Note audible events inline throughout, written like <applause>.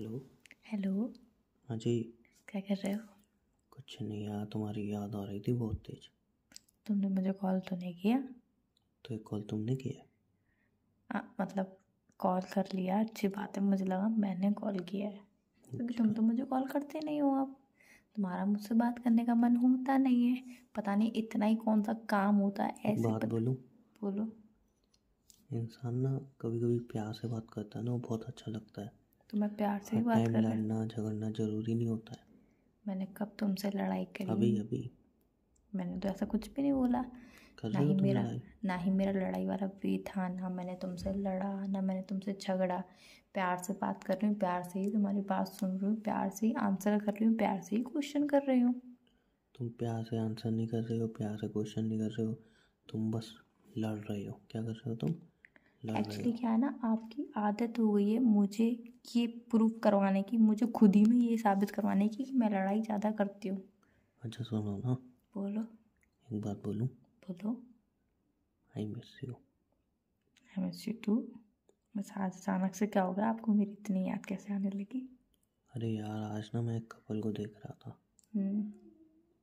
Hello. Hello. हाँ जी। क्या कर रहे हो? कुछ नहीं यार तुम्हारी याद आ रही थी बहुत तेज। तुमने मुझे कॉल तो नहीं किया? तो एक कॉल तुमने किया? आ, मतलब कॉल कर लिया अच्छी बात है मुझे लगा मैंने कॉल किया है। क्योंकि तुम तो मुझे कॉल करते नहीं हो अब। तुम्हारा मुझसे बात करने का मन होता नहीं है। पता नहीं इतना ही कौन सा काम होता है ऐसे बात पता, बोलूँ? बोलो। इंसान ना कभी कभी प्यार से बात करता है ना वो बहुत अच्छा लगता है। तो मैं प्यार से ही बात कर रहा हूँ। लड़ना झगड़ना ज़रूरी नहीं होता है। मैंने कब तुमसे लड़ाई करी अभी अभी। मैंने तो ऐसा कुछ भी नहीं बोला। ना ही मेरा ना ही मेरा लड़ाई वाला वे था ना मैंने तुमसे लड़ा ना मैंने तुमसे झगड़ा। प्यार से बात कर रही हूँ प्यार से ही तुम्हारी बात सुन रही हूँ प्यार से ही आंसर कर रही हूँ प्यार से ही क्वेश्चन कर रही हूँ। तुम प्यार से आंसर नहीं कर रहे हो प्यार से क्वेश्चन नहीं कर रहे हो तुम बस लड़ रहे हो। क्या कर रहे हो तुम? एक्चुअली क्या है ना आपकी आदत हो गई है मुझे ये प्रूव करवाने की मुझे खुद ही में ये साबित करवाने की कि मैं लड़ाई ज़्यादा करती हूँ। अच्छा सुनो ना। बोलो। एक बात बोलूँ? बोलो। I miss you I miss you too बस आज अचानक से क्या हो गया आपको मेरी इतनी याद कैसे आने लगी? अरे यार आज ना मैं एक कपल को देख रहा था। हम्म,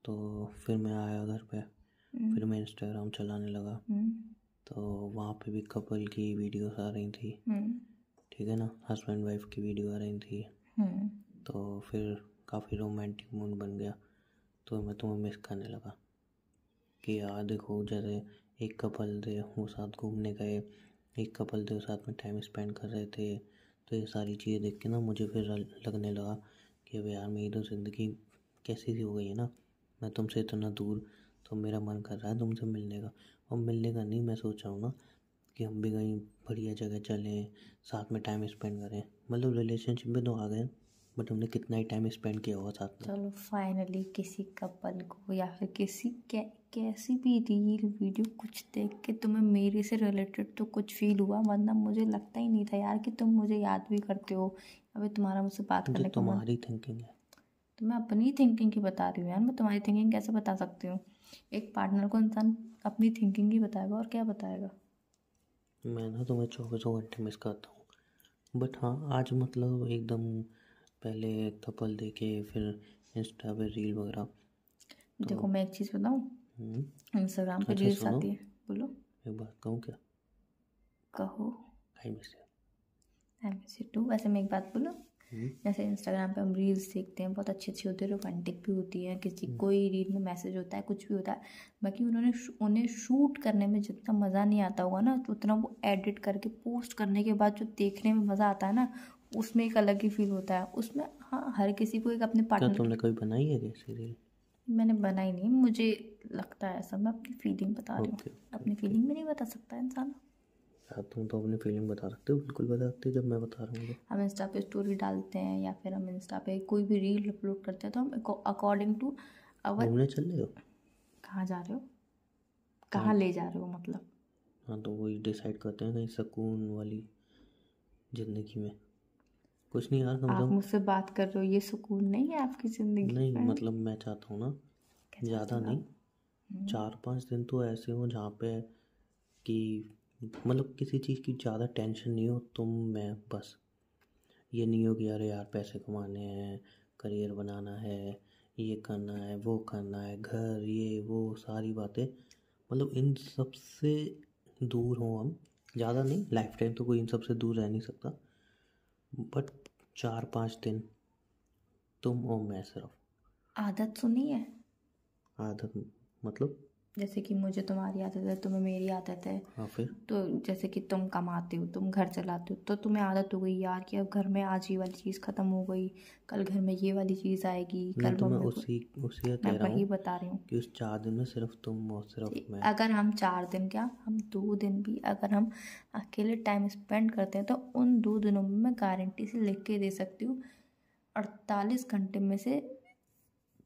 तो फिर मैं आया घर पे। हम्म, फिर मैं इंस्टाग्राम चलाने लगा। हम्म, तो वहाँ पे भी कपल की वीडियोस आ रही थी। हम्म, ठीक है ना? हस्बैंड वाइफ की वीडियो आ रही थी। हम्म। तो फिर काफ़ी रोमांटिक मूड बन गया। तो मैं तुम्हें मिस करने लगा। कि यार देखो जैसे एक कपल थे वो साथ घूमने गए। एक कपल थे साथ में टाइम स्पेंड कर रहे थे। तो ये सारी चीज़ें देख के ना मुझे फिर लगने लगा कि अब यार मेरी तो ज़िंदगी कैसी सी हो गई है ना? मैं तुमसे इतना दूर तो मेरा मन कर रहा है तुमसे मिलने का। और मिलने का नहीं मैं सोच रहा हूँ ना कि हम भी कहीं बढ़िया जगह चलें साथ में टाइम स्पेंड करें। मतलब रिलेशनशिप में तो आ गए बट हमने कितना ही टाइम स्पेंड किया होगा साथ में। चलो फाइनली किसी कपल को या फिर किसी कै, कैसी भी रील वीडियो कुछ देख के तुम्हें मेरे से रिलेटेड तो कुछ फील हुआ वरना मुझे लगता ही नहीं था यार कि तुम मुझे याद भी करते हो। अभी तुम्हारा मुझसे बात करने का तुम्हारी थिंकिंग है। तो मैं अपनी थिंकिंग की बता रही हूँ यार मैं तुम्हारी थिंकिंग कैसे बता सकती हूँ? एक पार्टनर को इंसान अपनी थिंकिंग ही बताएगा और क्या बताएगा? मैं ना तुम्हें चौबीसों घंटे मिस करता हूँ। बट हाँ आज मतलब एकदम पहले कपल देखे फिर इंस्टा पे रील वगैरह। देखो मैं एक चीज़ बताऊँ? हम्म, इंस्टाग्राम पे अच्छा, रील्स आती है बोलो। एक बात कहूँ क्या? कहो। I miss you I miss you too वैसे मैं एक बात बोलूँ? हम्म, जैसे इंस्टाग्राम पे हम रील्स देखते हैं बहुत अच्छी अच्छी होती है रोमांटिक भी होती है किसी कोई रील में मैसेज होता है कुछ भी होता है बाकी उन्होंने उन्हें शूट करने में जितना मज़ा नहीं आता होगा ना तो उतना वो एडिट करके पोस्ट करने के बाद जो देखने में मज़ा आता है ना उसमें एक अलग ही फील होता है। उसमें हाँ हर किसी को एक अपने पार्टनर तुमने कभी बनाई है कैसी रील मैंने बनाई नहीं मुझे लगता है ऐसा मैं अपनी फीलिंग बता रही हूँ। अपनी फीलिंग में नहीं बता सकता इंसान। यार तुम तो अपनी फीलिंग बता सकते हो बिल्कुल बता सकते हो जब मैं बता रहा हूँ। हम इंस्टा पे स्टोरी डालते हैं या फिर हम इंस्टा पे कोई भी रील अपलोड करते हैं तो हम अकॉर्डिंग टू अवर घूमने चल रहे हो? कहाँ जा रहे हो? कहाँ ले जा रहे हो मतलब? हाँ तो वही डिसाइड करते हैं कहीं सुकून वाली ज़िंदगी में। कुछ नहीं यार कम आप मुझसे बात कर रहे हो ये सुकून नहीं है आपकी ज़िंदगी नहीं? मतलब मैं चाहता हूँ ना ज़्यादा नहीं हम्म, चार पाँच दिन तो ऐसे हो जहाँ पे कि मतलब किसी चीज़ की ज़्यादा टेंशन नहीं हो तुम मैं बस ये नहीं हो कि अरे यार पैसे कमाने हैं करियर बनाना है ये करना है वो करना है घर ये वो सारी बातें। मतलब इन सबसे दूर हो हम ज़्यादा नहीं लाइफ टाइम तो कोई इन सबसे दूर रह नहीं सकता बट चार पाँच दिन तुम और मैं सिर्फ़। आदत सुनी है? आदत मतलब जैसे कि मुझे तुम्हारी आदत है तुम्हें मेरी आदत है। हाँ फिर? तो जैसे कि तुम कमाते हो तुम घर चलाते हो तो तुम्हें आदत हो गई यार कि अब घर में आज ये वाली चीज़ ख़त्म हो गई कल घर में ये वाली चीज़ आएगी कल तो मैं उसी उसी मैं रहा वही हूँ बता रही हूँ। कि उस चार दिन में सिर्फ़ तुम और सिर्फ़ मैं। अगर हम चार दिन क्या हम दो दिन भी अगर हम अकेले टाइम स्पेंड करते हैं तो उन दो दिनों में मैं गारंटी से लिख के दे सकती हूँ। अड़तालीस घंटे में से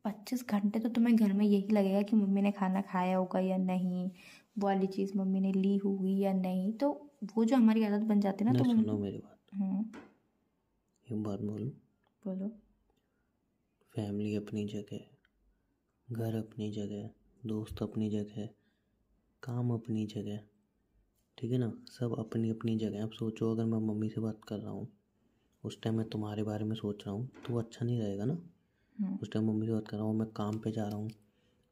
पच्चीस घंटे तो तुम्हें घर में यही लगेगा कि मम्मी ने खाना खाया होगा या नहीं वो वाली चीज़ मम्मी ने ली होगी या नहीं। तो वो जो हमारी आदत बन जाती है ना तो सुनो मेरी बात। हम्म, एक बात बोलूँ? बोलो। फैमिली अपनी जगह घर अपनी जगह दोस्त अपनी जगह काम अपनी जगह ठीक है ना? सब अपनी अपनी जगह। अब सोचो अगर मैं मम्मी से बात कर रहा हूँ उस टाइम मैं तुम्हारे बारे में सोच रहा हूँ तो वो अच्छा नहीं रहेगा ना? उस टाइम मम्मी से बात कर रहा हूँ मैं काम पे जा रहा हूँ।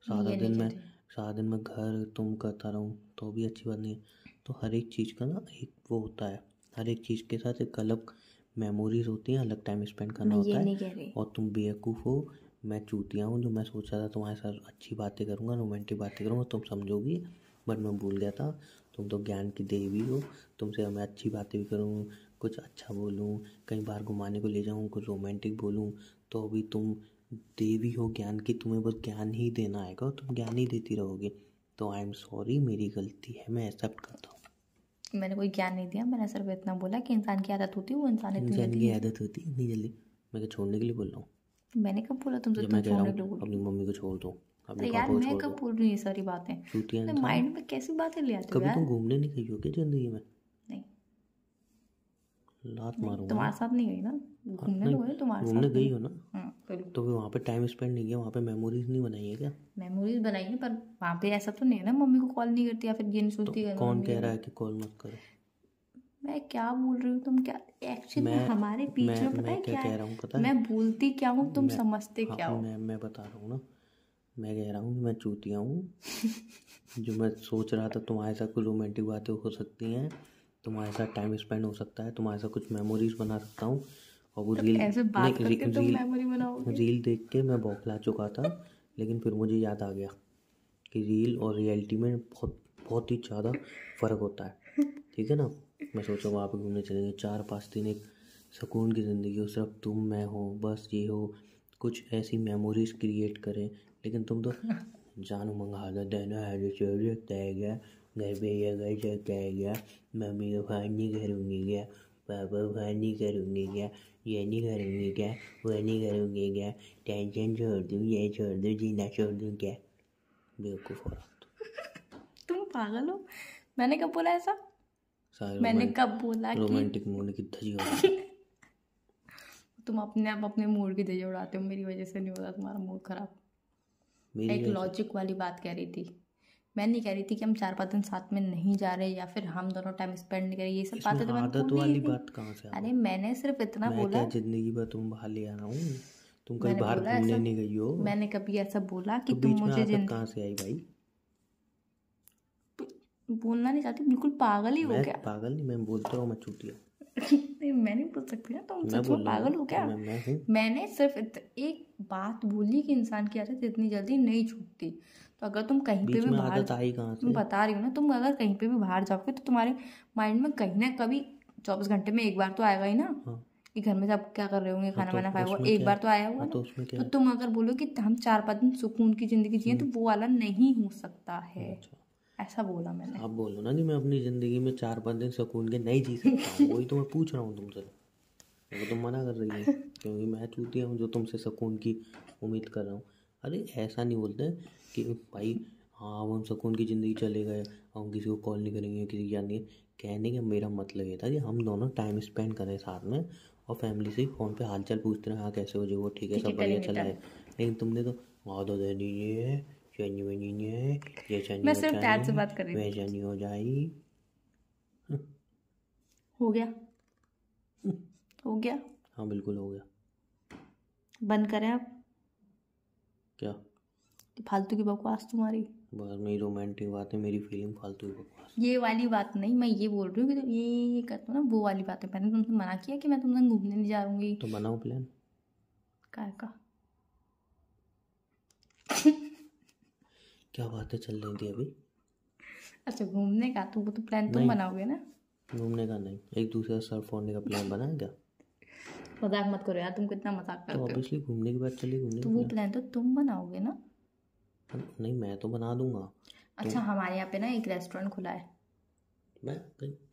सारा दिन मैं सारा दिन मैं घर तुम करता रहूँ तो भी अच्छी बात नहीं है। तो हर एक चीज़ का ना एक वो होता है हर एक चीज़ के साथ एक अलग मेमोरीज होती हैं अलग टाइम स्पेंड करना होता है। और तुम बेवकूफ़ हो मैं चूतिया हूँ जो मैं सोच रहा था तुम्हारे साथ अच्छी बातें करूँगा रोमांटिक बातें करूँगा तुम समझोगी बट मैं भूल गया था। तुम तो ज्ञान की देवी हो तुमसे मैं अच्छी बातें भी करूँ कुछ अच्छा बोलूँ कहीं बाहर घुमाने को ले जाऊँ कुछ रोमांटिक बोलूँ तो अभी तुम देवी हो ज्ञान की तुम्हें बस ज्ञान ही देना आएगा और तुम ज्ञान ही देती रहोगे। तो आई एम सॉरी मेरी गलती है मैं एक्सेप्ट करता हूँ। मैंने कोई ज्ञान नहीं दिया मैंने सिर्फ़ इतना बोला कि इंसान की आदत होती है वो इंसान इंसान की आदत होती है इतनी जल्दी। मैं क्या छोड़ने के लिए बोल रहा हूँ? मैंने कब बोला तुमसे तुम छोड़ने के लिए? अपनी मम्मी को छोड़ दो अरे यार मैं कब बोल रही हूँ ये सारी बातें माइंड में कैसी बातें ले आती हो कभी तुम घूमने नहीं गई हो क्या ज़िंदगी में? लात मारूँगा तुम्हारे साथ नहीं गई ना? घूमने तो गए तुम्हारे साथ घूमने गई हो ना? हाँ तो फिर वहाँ पे टाइम स्पेंड नहीं किया वहाँ पे मेमोरीज नहीं बनाई है क्या? मेमोरीज बनाई है पर वहाँ पे ऐसा तो नहीं है ना मम्मी को कॉल नहीं करती या फिर ये नहीं तो सोचती कि कौन कह रहा है कि कॉल मत करो? मैं क्या बोल रही हूँ तुम क्या एक्चुअली मैं हमारे बीच मैं पता है क्या क्या कह रहा हूँ पता है? मैं बोलती क्या हूँ तुम समझते हाँ, क्या हो? मैं मैं बता रहा हूँ ना। मैं कह रहा हूँ कि मैं चूतिया हूँ। <laughs> जो मैं सोच रहा था तुम्हारे साथ कुछ रोमांटिक बातें हो सकती हैं तुम्हारे साथ टाइम स्पेंड हो सकता है तुम्हारे साथ कुछ मेमोरीज बना सकता हूँ। और वो रील रील मेमोरी बनाओगे? रील देख के मैं बौखला चुका था लेकिन फिर मुझे याद आ गया कि रील और रियलिटी में बहुत बहुत ही ज़्यादा फ़र्क होता है। <laughs> ठीक है ना? मैं सोचा वहाँ पे घूमने चलेंगे चार पाँच दिन एक सुकून की ज़िंदगी हो सिर्फ़ तुम मैं हो बस ये हो। कुछ ऐसी मेमोरीज क्रिएट करें। लेकिन तुम तो <laughs> जानू मंगा देना है जो है क्या घर पे ये घर सकता है क्या मम्मी को फ़ोन नहीं करूँगी क्या? पापा को फ़ोन नहीं करूँगी क्या? ये नहीं करूँगी क्या? वो नहीं करूँगी क्या? टेंशन छोड़ दूँ ये छोड़ दूँ जीना छोड़ दूँ क्या? बेवकूफ़ हो तुम पागल हो? मैंने कब बोला ऐसा? मैंने कब बोला रोमांटिक मूड की धजी हो <laughs> तुम अपने आप अपने मूड की दे उड़ाते हो मेरी वजह से नहीं होता तुम्हारा मूड खराब। एक लॉजिक वाली बात कह रही थी। मैं नहीं कह रही थी कि हम चार पाँच दिन साथ में नहीं जा रहे या फिर हम दोनों टाइम स्पेंड नहीं करें ये सब बातें तो आदत वाली बात कहाँ से अरे मैंने सिर्फ़ इतना बोला। ज़िंदगी भर तुम बाहर ले आ रहा हूँ? तुम कहीं बाहर घूमने? नहीं गई हो? मैंने कभी ऐसा बोला कि तो तुम मुझे कहाँ से आई भाई? बोलना नहीं चाहती बिल्कुल पागल ही हो क्या पागल नहीं मैं बोलता हूँ मैं चूतिया। <laughs> मैं नहीं बोल सकती ना तुम सच में पागल हो क्या मैं मैंने सिर्फ़ एक बात बोली कि इंसान की आदत इतनी जल्दी नहीं छूटती। तो अगर तुम कहीं पे भी बाहर आदत आई कहाँ मैं से बता रही हूँ ना तुम अगर कहीं पे भी बाहर जाओगे तो तुम्हारे माइंड में कहीं ना कभी चौबीस घंटे में एक बार तो आएगा ही ना हाँ। कि घर में सब क्या कर रहे होंगे खाना तो वाना खाया हुआ एक बार तो आया हुआ हाँ तो तो तुम अगर बोलो कि हम चार पाँच दिन सुकून की ज़िंदगी जिए तो वो वाला नहीं हो सकता है। अच्छा। ऐसा बोला मैंने। आप बोलो ना कि मैं अपनी ज़िंदगी में चार पाँच दिन सुकून के नहीं जी सकता वही तो मैं पूछ रहा हूँ तुमसे। वो तुम मना कर रही है क्योंकि मैं चूती हूँ जो तुमसे सुकून की उम्मीद कर रहा हूँ। अरे ऐसा नहीं बोलते कि भाई हाँ अब हम सुकून की ज़िंदगी चले गए हम किसी को कॉल नहीं करेंगे किसी की याद नहीं कहने का मेरा मतलब ये था कि हम दोनों टाइम स्पेंड करें साथ में और फैमिली से फ़ोन पे हालचाल पूछते रहे हाँ कैसे हो जो वो ठीक है सब बढ़िया चला है। लेकिन तुमने तो आधा दिन ही है। नहीं है। ये मैं सिर्फ़ डैड से बात कर रही वह हो जाएगी हो गया। हो गया। हाँ बिल्कुल हो गया। बंद करें आप। क्या? कि फालतू की बकवास तुम्हारी। बस मेरी रोमांटिक बात है मेरी फीलिंग फालतू ही बकवास। ये वाली बात नहीं मैं ये बोल रही हूँ कि तुम ये ये करते हो ना वो वाली बात। है मैंने तुमसे मना किया कि मैं तुमसे घूमने नहीं जा रही तो बनाओ प्लान काय का क्या बातें चल रही थी अभी? अच्छा घूमने का? तो वो तो प्लान तुम बनाओगे ना? घूमने का नहीं। एक दूसरे का सर फोड़ने का प्लान बना क्या? मज़ाक मत करो यार तुम कितना मज़ाक तो करते हो। ऑब्वियसली घूमने की बात चली घूमने तो वो प्लान तो तुम बनाओगे ना? नहीं मैं तो बना दूँगा। अच्छा हमारे यहाँ पे ना एक रेस्टोरेंट खुला है। मैं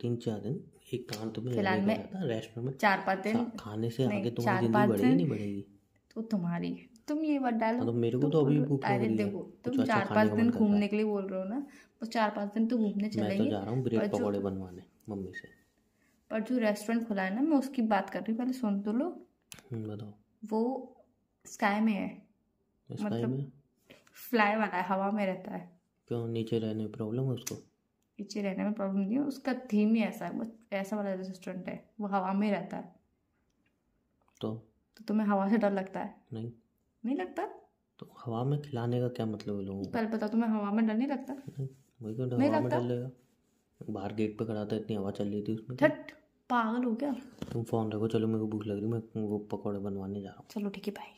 तीन चार दिन एक काम तो फ़िलहाल मैं- रेस्टोरेंट में चार पाँच दिन खाने से आगे तुम्हारी ज़िंदगी बढ़ेगी नहीं बढ़ेगी। तो तुम्हारी। तुम ये मत डालो तो मेरे को तो अभी भूख लग अरे रही है देखो तुम अच्छा चार पाँच दिन घूमने के लिए बोल रहे हो ना तो चार पाँच दिन तो घूमने मैं तो जा रहा हूँ ब्रेड पकौड़े बनवाने मम्मी से। पर जो रेस्टोरेंट खुला है ना मैं उसकी बात कर रही हूँ पहले सुन तो लो। हम्म, बताओ। वो स्काई में है। स्काई मतलब- में फ्लाई वाला है हवा में रहता है। क्यों नीचे रहने में प्रॉब्लम है उसको? नीचे रहने में प्रॉब्लम नहीं है उसका थीम ही ऐसा है बस ऐसा वाला रेस्टोरेंट है वो हवा में रहता है। तो? तो तुम्हें हवा से डर लगता है? नहीं। नहीं लगता? तो हवा में खिलाने का क्या मतलब है लोगों को? पहले बता तुम्हें हवा में डर नहीं लगता। वही क्यों नहीं हवा में डर लेगा बाहर गेट पे खड़ा था इतनी हवा चल रही थी उसमें छट पागल हो क्या तुम फ़ोन रखो चलो मेरे को भूख लग रही मैं वो पकौड़े बनवाने जा रहा हूँ। चलो ठीक है बाय